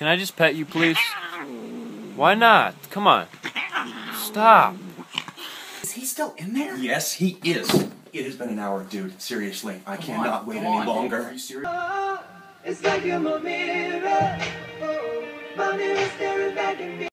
Can I just pet you, please? Why not? Come on. Stop. Is he still in there? Yes, he is. It has been an hour, dude. Seriously, I cannot on, wait come any on, dude. longer. Are you serious? Oh, it's like you're my mirror. Oh, my mirror staring back at me.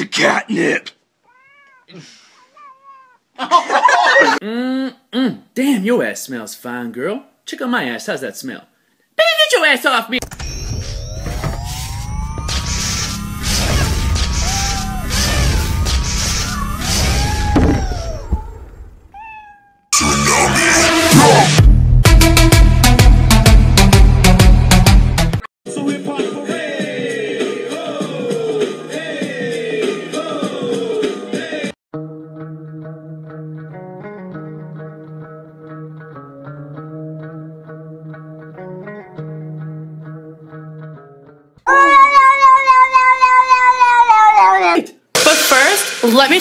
The catnip? Damn, your ass smells fine, girl. Check out my ass. How's that smell? Baby, get your ass off me!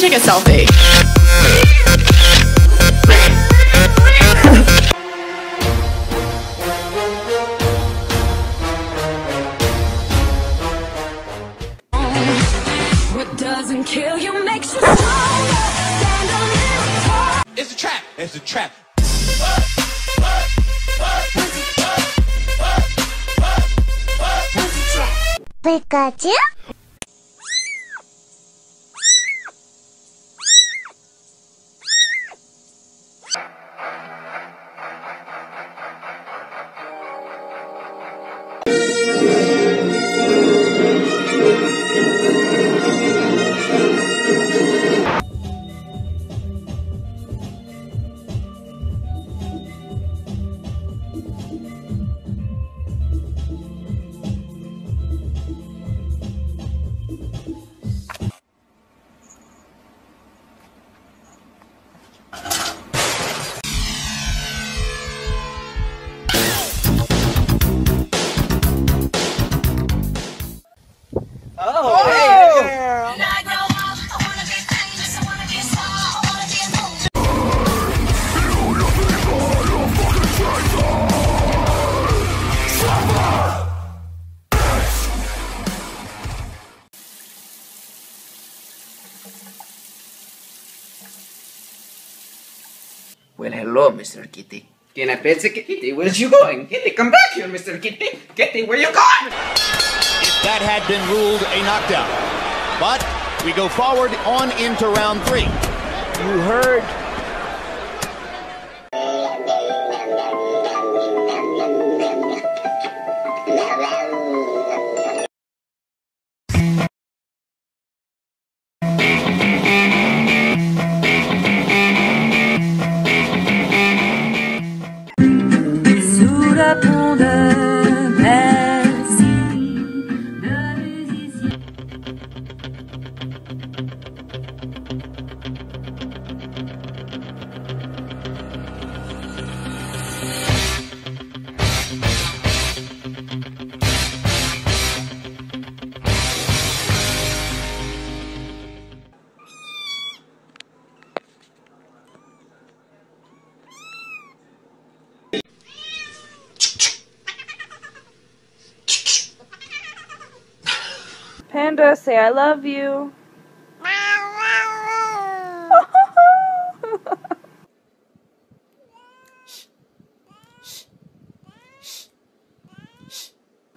Me take a selfie. What doesn't kill you makes you stronger. Stand a little tall. It's a trap. It's a trap. Well, hello, Mr. Kitty. Can I pet the kitty? Where's you going? Kitty, come back here, Mr. Kitty. Kitty, where you going? If that had been ruled a knockdown. But we go forward on into round three. You heard Panda, say I love you.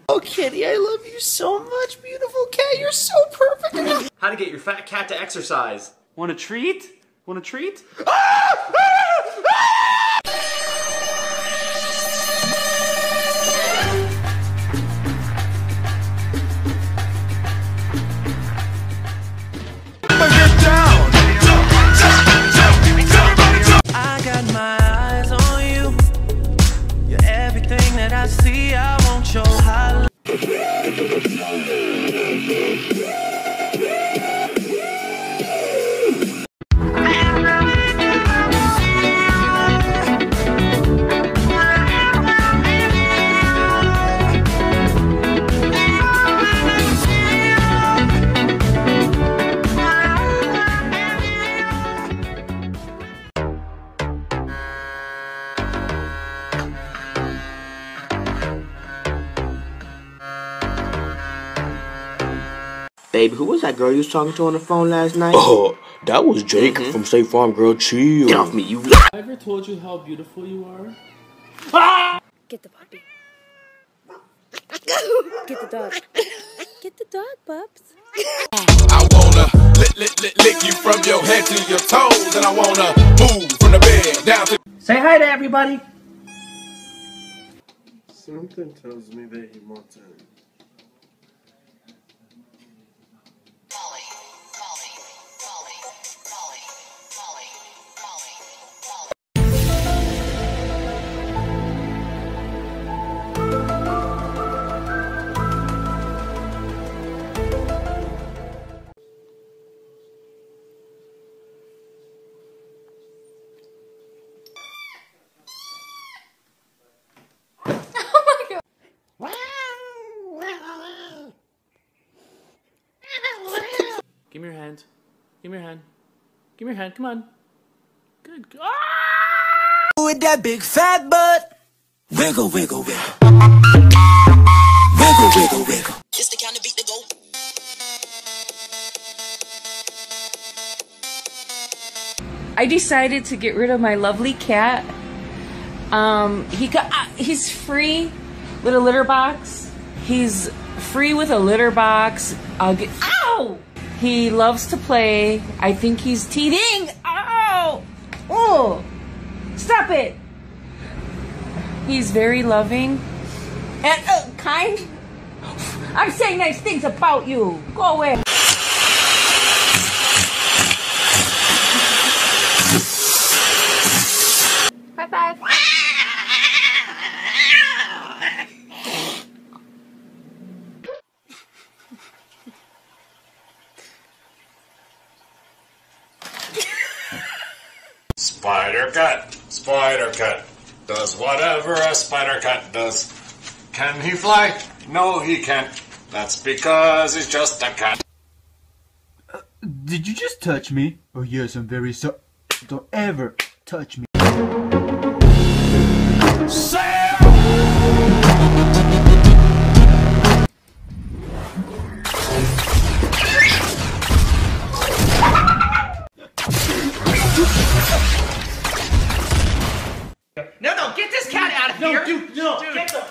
Oh, kitty, I love you so much, beautiful cat. You're so perfect. How to get your fat cat to exercise. Want a treat? Want a treat? I Baby, who was that girl you was talking to on the phone last night? Oh, that was Jake from State Farm Girl Chill. Get off me, you. I ever told you how beautiful you are? Ah! Get the puppy. Get the dog. Get the dog, pups. I wanna lick, lick, lick, lick you from your head to your toes, and I wanna move from the bed down to. Say hi to everybody. Something tells me that he wants in. Give me your hand. Give me your hand. Give me your hand. Come on. Good. good. With that big fat butt. Wiggle, wiggle, wiggle. Wiggle, wiggle, wiggle. It's the kind of beat to go. I decided to get rid of my lovely cat. Um, he got, uh, he's free with a litter box. He's free with a litter box. I'll get. Ow! He loves to play. I think he's teething. Ow! Oh! Stop it! He's very loving and uh, kind. I'm saying nice things about you. Go away. Spider cat, spider cat, does whatever a spider cat does. Can he fly? No, he can't. That's because he's just a cat. Uh, did you just touch me? Oh yes, I'm very sorry. Don't ever touch me.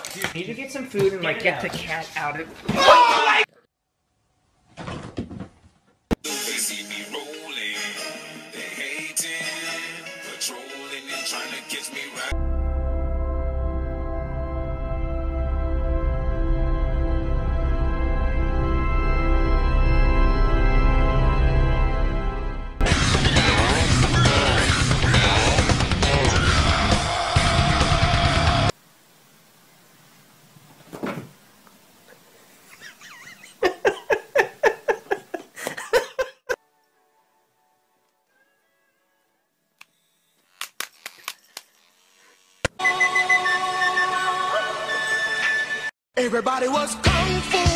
Dude, get the- dude, need to get some food and like it get out. the cat out of. Oh they Everybody was kung fu